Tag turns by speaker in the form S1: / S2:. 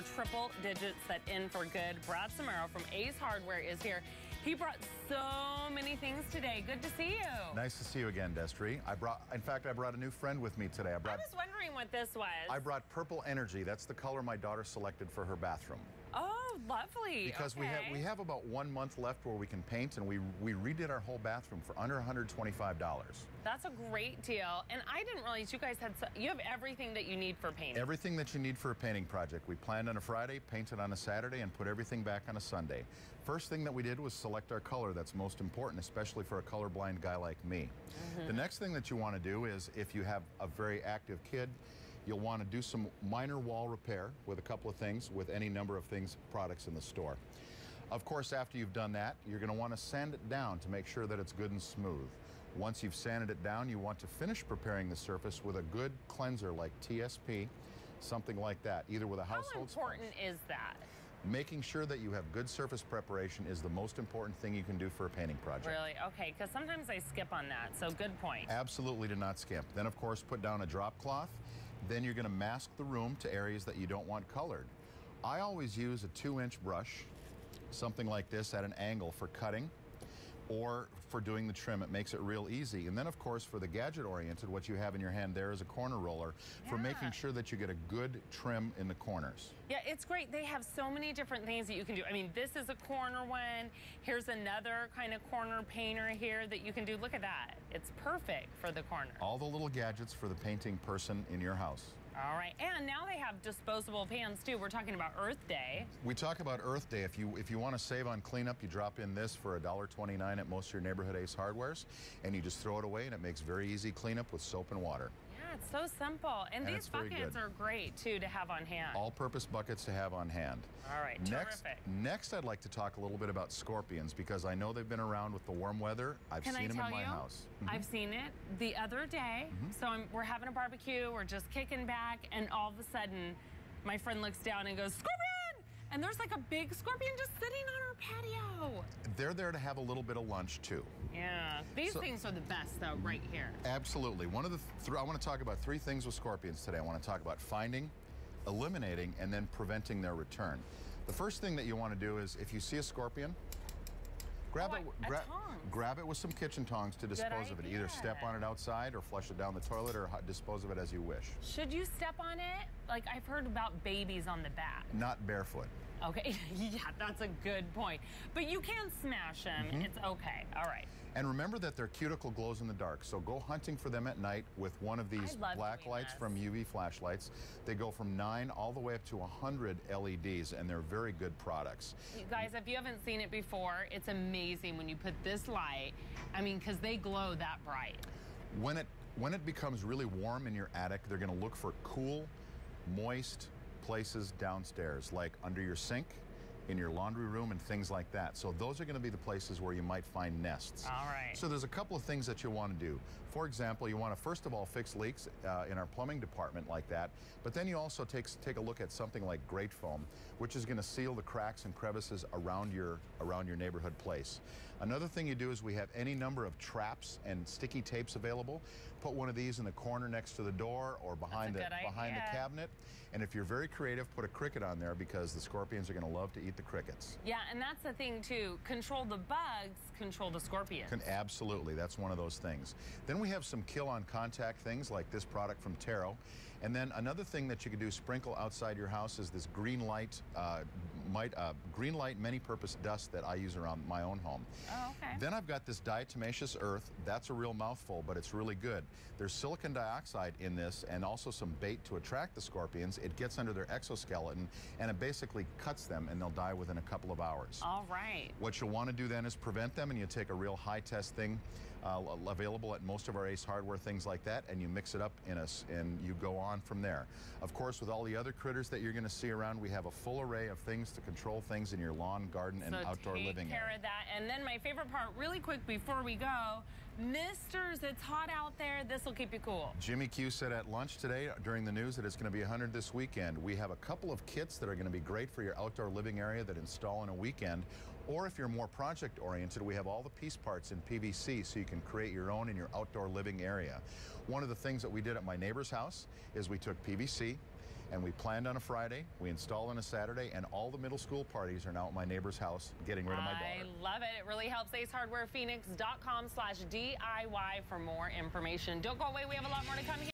S1: or triple digits set in for good. Brad Samaro from Ace Hardware is here. He brought so many things today. Good to see you.
S2: Nice to see you again, Destry. I brought, in fact, I brought a new friend with me today. I, brought,
S1: I was wondering what this was.
S2: I brought Purple Energy. That's the color my daughter selected for her bathroom.
S1: Oh, lovely.
S2: Because
S1: okay.
S2: we have we have about one month left where we can paint, and we we redid our whole bathroom for under $125.
S1: That's a great deal. And I didn't realize you guys had so, you have everything that you need for painting.
S2: Everything that you need for a painting project. We planned on a Friday, painted on a Saturday, and put everything back on a Sunday. First thing that we did was select our color. That's most important, especially for a colorblind guy like me. Mm -hmm. The next thing that you want to do is if you have a very active kid You'll want to do some minor wall repair with a couple of things with any number of things, products in the store. Of course, after you've done that, you're going to want to sand it down to make sure that it's good and smooth. Once you've sanded it down, you want to finish preparing the surface with a good cleanser like TSP, something like that, either with a household
S1: How important
S2: sponge.
S1: is that?
S2: Making sure that you have good surface preparation is the most important thing you can do for a painting project.
S1: Really? Okay, because sometimes I skip on that, so good point.
S2: Absolutely do not skip. Then, of course, put down a drop cloth then you're going to mask the room to areas that you don't want colored. I always use a two inch brush, something like this at an angle for cutting or for doing the trim. It makes it real easy. And then, of course, for the gadget-oriented, what you have in your hand there is a corner roller yeah. for making sure that you get a good trim in the corners.
S1: Yeah, it's great. They have so many different things that you can do. I mean, this is a corner one. Here's another kind of corner painter here that you can do. Look at that. It's perfect for the corner.
S2: All the little gadgets for the painting person in your house.
S1: All right, and now they have disposable pans too. We're talking about Earth Day.
S2: We talk about Earth Day. If you if you want to save on cleanup, you drop in this for $1.29 at most of your neighborhood Ace Hardwares, and you just throw it away, and it makes very easy cleanup with soap and water.
S1: Yeah, it's so simple. And, and these buckets are great too to have on hand.
S2: All-purpose buckets to have on hand.
S1: All right,
S2: next,
S1: terrific.
S2: Next, I'd like to talk a little bit about scorpions because I know they've been around with the warm weather. I've
S1: Can
S2: seen
S1: I
S2: them in my
S1: you?
S2: house. Mm
S1: -hmm. I've seen it the other day. Mm -hmm. So I'm, we're having a barbecue, we're just kicking back, and all of a sudden, my friend looks down and goes, Scorpion! And there's like a big scorpion just sitting on our patio.
S2: They're there to have a little bit of lunch too.
S1: Yeah, these so, things are the best though, right here.
S2: Absolutely. One of the, th I want to talk about three things with scorpions today. I want to talk about finding, eliminating, and then preventing their return. The first thing that you want to do is if you see a scorpion, Grab
S1: oh,
S2: it. Gra grab it with some kitchen tongs to dispose of it. Either step on it outside or flush it down the toilet or dispose of it as you wish.
S1: Should you step on it? Like I've heard about babies on the back.
S2: Not barefoot.
S1: Okay, yeah, that's a good point. But you can smash them. Mm -hmm. It's okay. All right.
S2: And remember that their cuticle glows in the dark, so go hunting for them at night with one of these black lights
S1: this.
S2: from UV flashlights. They go from 9 all the way up to 100 LEDs, and they're very good products.
S1: You guys, if you haven't seen it before, it's amazing when you put this light, I mean, because they glow that bright.
S2: When it, when it becomes really warm in your attic, they're going to look for cool, moist places downstairs, like under your sink, in your laundry room and things like that. So those are going to be the places where you might find nests.
S1: All right.
S2: So there's a couple of things that you want to do. For example, you want to first of all fix leaks uh, in our plumbing department like that, but then you also take, take a look at something like grate foam, which is going to seal the cracks and crevices around your, around your neighborhood place. Another thing you do is we have any number of traps and sticky tapes available. Put one of these in the corner next to the door or behind, the, behind the cabinet. And if you're very creative, put a cricket on there because the scorpions are going to love to eat the crickets.
S1: Yeah, and that's the thing too. Control the bugs, control the scorpions.
S2: Can, absolutely, that's one of those things. Then we have some kill on contact things like this product from Terro. And then another thing that you can do sprinkle outside your house is this green light, uh, might, uh, green light many-purpose dust that I use around my own home.
S1: Oh, okay.
S2: Then I've got this diatomaceous earth. That's a real mouthful, but it's really good. There's silicon dioxide in this and also some bait to attract the scorpions. It gets under their exoskeleton and it basically cuts them and they'll die within a couple of hours.
S1: All right.
S2: What you'll want to do then is prevent them and you take a real high test thing uh, available at most of our Ace Hardware, things like that, and you mix it up in us and you go on from there. Of course, with all the other critters that you're going to see around, we have a full array of things to control things in your lawn, garden, and
S1: so
S2: outdoor living
S1: take care
S2: area.
S1: of that. And then my favorite part, really quick before we go, misters, it's hot out there. This will keep you cool.
S2: Jimmy Q said at lunch today during the news that it's going to be 100 this weekend. We have a couple of kits that are going to be great for your outdoor living area that install in a weekend. Or if you're more project oriented, we have all the piece parts in PVC so you can create your own in your outdoor living area. One of the things that we did at my neighbor's house is we took PVC, And we planned on a Friday, we installed on a Saturday, and all the middle school parties are now at my neighbor's house getting rid of my
S1: ball.
S2: I
S1: love it. It really helps. AceHardwarePhoenix.com slash DIY for more information. Don't go away. We have a lot more to come here.